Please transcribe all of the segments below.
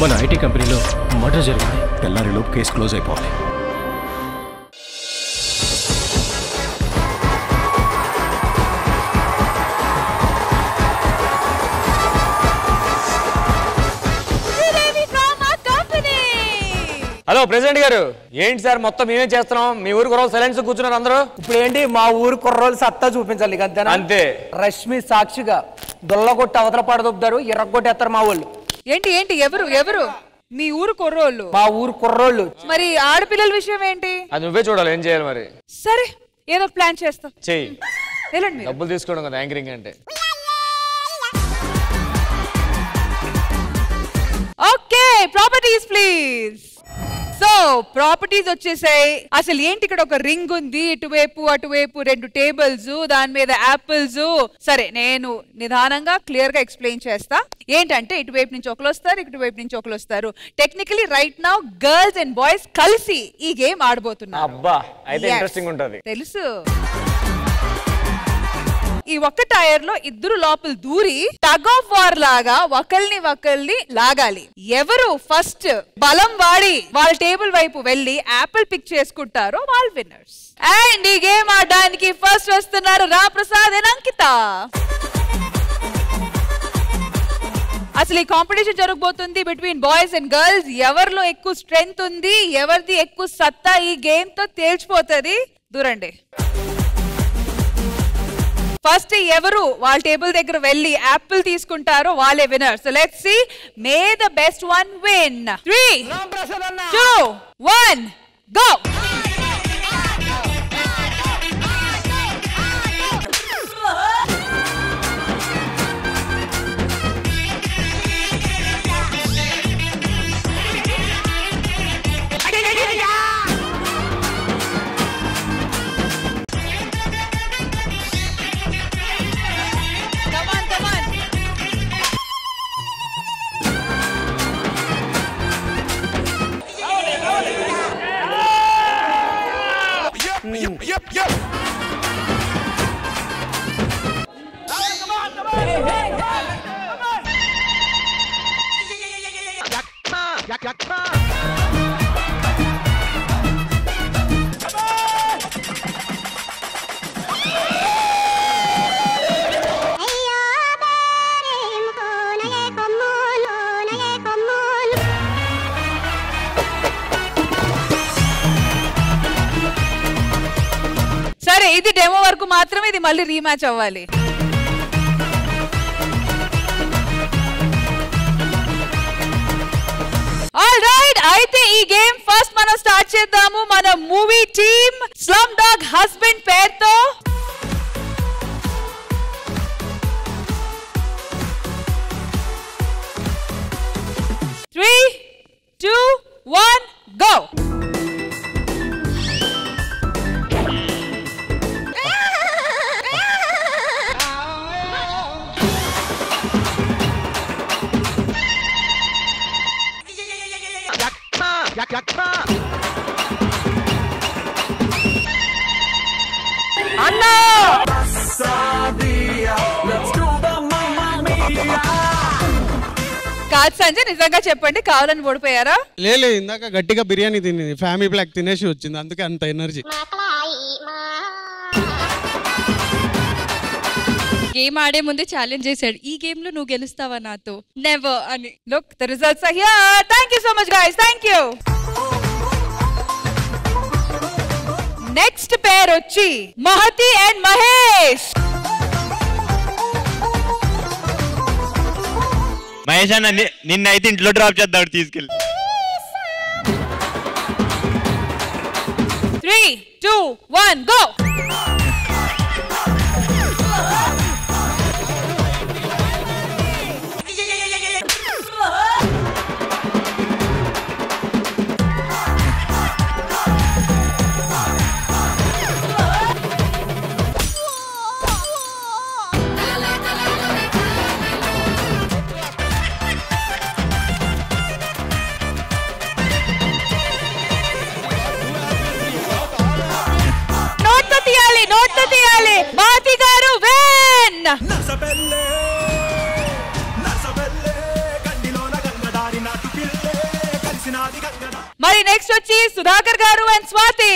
మన ఐటీ కంపెనీలో మర్డర్ జరిగింది. తెల్లారిలోపు కేసు క్లోజ్ అయిపోవాలి. హలో ప్రెసిడెంట్ గారు. ఏంటి సార్ మొత్తం మేమే చేస్తున్నాం. మీ ఊరికి రోజు సైలెన్స్ కూర్చున్నారు అందరూ? ఇప్పుడు ఏంటి మా ఊరు కుర్రోళ్ళు సత్తా చూపించాలి అంతేనా అంతే. రష్మి సాక్షిగా దొల్లగొట్టి అవతల పడదొబ్బుతారు ఎర్రగొట్టేస్తారు మా వాళ్ళు ఏంటి ఏంటి ఎవరు ఎవరు? మీ ఊరు కుర్రోళ్ళు. మా ఊరు కుర్రోళ్ళు. మరి ఆడపిల్లల విషయం ఏంటి? అది నువ్వే చూడాలి ఏం చేయాలి మరి? సరే ఏదో ప్లాన్ చేస్తాం. చెయ్యి. వెళ్ళండి. డబ్బులు తీసుకోవడం కదా యాంకరింగ్ అంటే. Okay properties please so properties వచ్చేసాయి. అసలు ఏంటి ఇక్కడ ఒక రింగ్ ఉంది? ఇటువైపు అటువైపు రెండు టేబుల్స్ దాని మీద యాపిల్స్ సరే నేను నిదానంగా క్లియర్గా ఎక్స్ప్లెయిన్ చేస్తా. ఏంటంటే ఇటువైపు నుంచి ఒకరు వస్తారు ఇటువైపు నుంచి ఒకరు వస్తారు. Technically right now girls and boys కలిసి ఈ గేమ్ ఆడబోతున్నారు. తెలుసు. ఈ ఒక్క టైర్లో ఇద్దరు లోపల దూరి టగ్ ఆఫ్ వార్ లాగా ఒకరిని ఒకరిని లాగాలి. ఎవరు ఫస్ట్ బలం వాడి వాళ్ళ టేబుల్ వైపు వెళ్ళి యాపిల్ పిక్ చేసుకుంటారో వాళ్ళు విన్నర్స్. అండ్ ఈ గేమ్ ఆడడానికి ఫస్ట్ వస్తున్నారు రామప్రసాద్ అండ్ అంకిత. అసలు ఈ కాంపిటీషన్ జరగబోతుంది బిట్వీన్ బాయ్స్ అండ్ గర్ల్స్. ఎవరిలో ఎక్కువ స్ట్రెంగ్త్ ఉంది ఎవరిది ఎక్కువ సత్తా ఈ గేమ్తో తేల్చిపోతుంది? దూరండి. ఫస్ట్ ఎవరు వాళ్ళ టేబుల్ దగ్గర వెళ్ళి యాపిల్ తీసుకుంటారో వాళ్ళే winner so let's see may the best one win three two one go సరే ఇది డెమో వరకు మాత్రమే ఇది మళ్ళీ రీమ్యాచ్ అవ్వాలి. రైట్ అయితే ఈ గేమ్ ఫస్ట్ మనం స్టార్ట్ చేద్దాము. మన movie team slum dog husband పేరుతో కాదు సంజయ్ నిజంగా చెప్పండి కావాలని ఓడిపోయారా? లేదు ఇందాక గట్టిగా బిర్యానీ తినేది. ఫ్యామిలీ ప్యాక్ తినేసి వచ్చింది. అందుకే అంత ఎనర్జీ గేమ్ ఆడే ముందే ఛాలెంజ్ చేశాడు. ఈ గేమ్లో నువ్వు గెలుస్తావా నాతో? నెవర్ అని. Look the results are here thank you so much guys thank you next pair వచ్చి మహతి అండ్ మహేష్. మహేష్ అన్న నిన్నైతే ఇంట్లో డ్రాప్ చేద్దాం తీసుకెళ్ళి. Three two one go when మరి నెక్స్ట్ వచ్చి సుధాకర్ గారు and Swathi.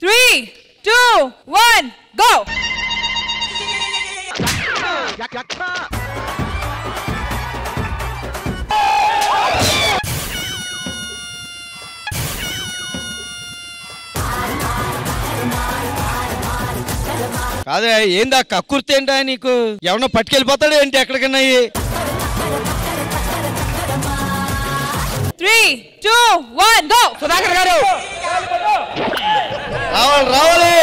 Three two one go కాదే ఏందా కక్కుర్తి ఏంటా నీకు? ఎవరన్నా పట్టుకెళ్ళిపోతాడు ఏంటి ఎక్కడికన్నా three two one go Sudhakar గారు! రావాలి రావాలి!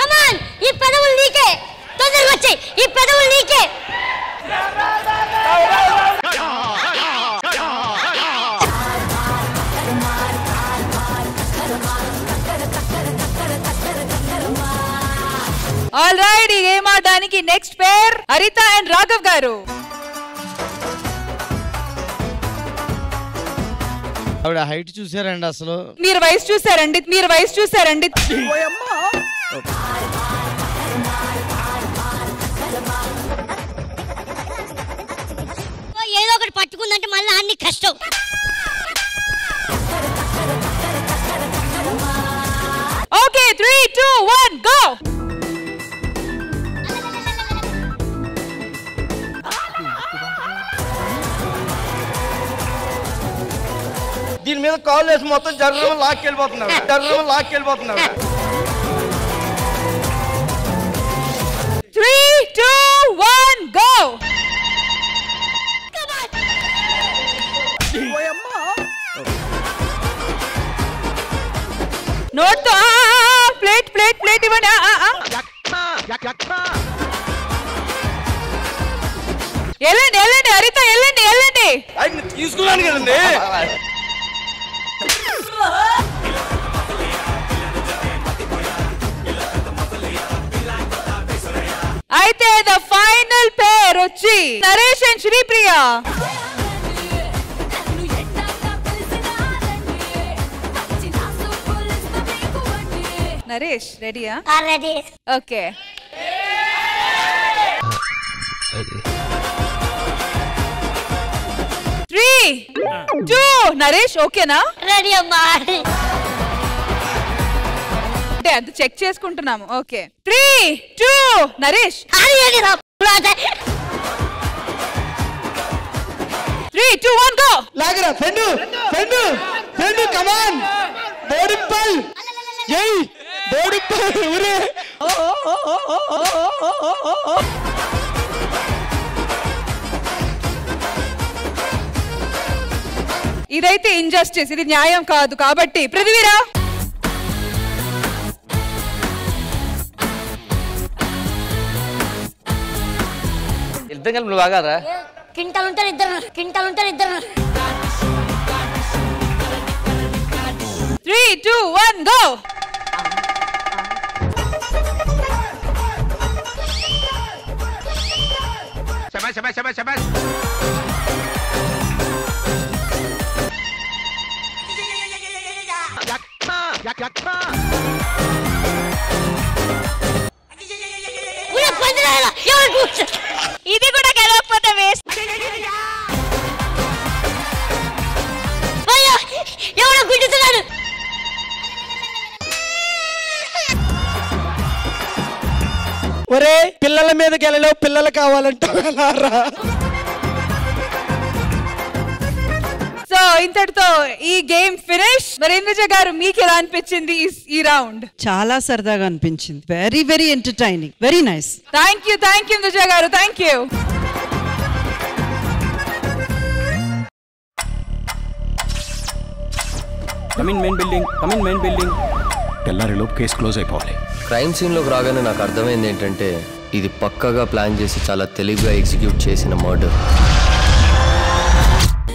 కమాన్ ఈ పెదవులు నీకే! తొందరగా వచ్చాయి! ఈ పెదవులు నీకే! ఆల్ రైట్ ఈ గేమ్ ఆడడానికి next pair Haritha and Raghav గారు. ఆవిడ హైట్ చూసారండి అసలు. మీరు వయసు చూసారండి మీరు వయసు చూసారండి. ఏదో ఒకటి పట్టుకుందంటే మళ్ళీ అన్ని కష్టం. Okay three two one go దీని మీద కాల్ వేసి మొత్తం జర్రం లాక్కెళ్ళిపోతున్నావు జర్రం లాక్కెళ్ళిపోతున్నావు త్రీ టూ వన్ గో నోట్తో ప్లేట్ ప్లేట్ ప్లేట్ ఇవ్వండి ఆ, ఆ, ఆ. వెళ్ళండి వెళ్ళండి హరిత వెళ్ళండి వెళ్ళండి తీసుకున్నాను కదండి అయితే ద ఫైనల్ పేర్ వచ్చి నరేష్ అండ్ శ్రీప్రియ. నరేష్ రెడీయా? Already okay. టూ నరేష్ ఓకేనా? రెడీ అమ్మా. అంటే అంత చెక్ చేసుకుంటున్నాము. Okay. Three two Naresh. Three two one go. లాగరా friend friend friend come on Bodippal జై బోడిప్పల్ ఊరే. ఇదైతే ఇంజస్టిస్ ఇది న్యాయం కాదు కాబట్టి పృథ్వీరా! ఇద్దరం కలిపి నువ్వు ఆగారా కింటాలు ఉంటారు ఇద్దరు. కింటాలు ఉంటారు ఇద్దరు త్రీ టూ వన్ గో ఇది కూడా గెలవకపోతే వేస్ట్ అయ్యో ఎవడో గుడ్డుతున్నాడు ఒరే పిల్లల మీద గెలలో పిల్లలు కావాలంటే ఇంతటితో ఈ గేమ్ ఫినిష్. మరి ఇంద్రజ గారు మీకు ఎలా అనిపించింది ఈ- ఈ రౌండ్? చాలా సరదాగా అనిపించింది. Very very entertaining very nice thank you thank you Indraja గారు. Thank you come in main building come in main building తెల్లారిలోపు case close అయిపోవాలి. క్రైమ్ సీన్లోకి రాగానే నాకు అర్థమైంది ఏంటంటే ఇది పక్కగా ప్లాన్ చేసి చాలా తెలివిగా ఎగ్జిక్యూట్ చేసిన మర్డర్